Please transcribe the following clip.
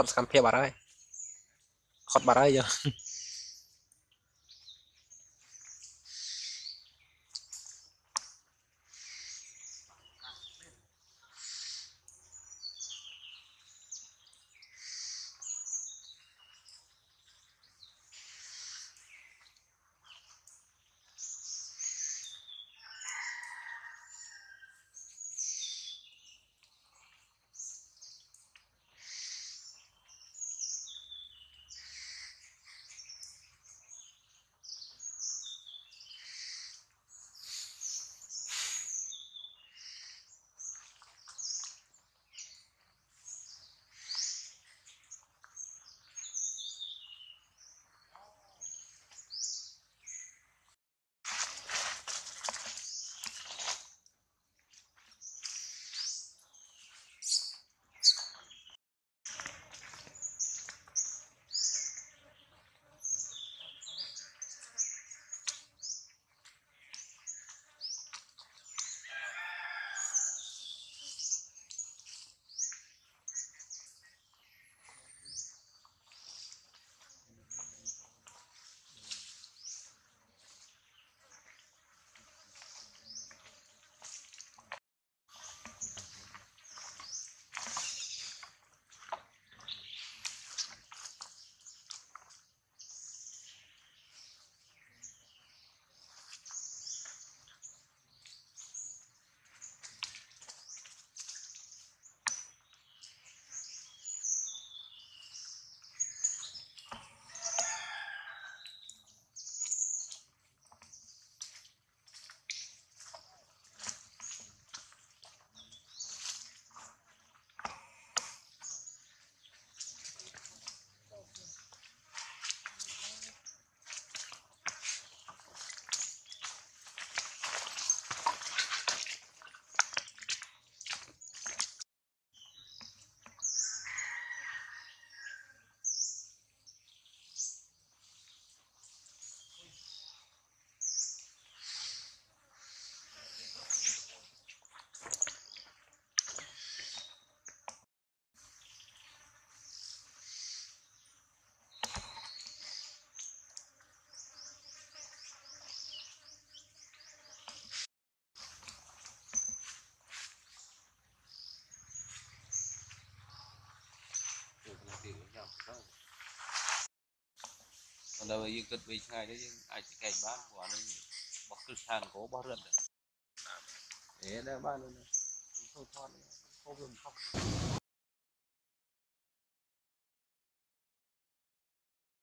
តផុតសកម្មភាពបាត់ហើយខត់បាត់ហើយយើង ប៉ុន្តែយើងគិតវិញឆ្ងាយទៅយើងអាចកែកបានព្រោះអានេះបោះគ្រឹះស្ថានគោបោះរឹតអេដែរបាននោះថតថតហូបវាខុស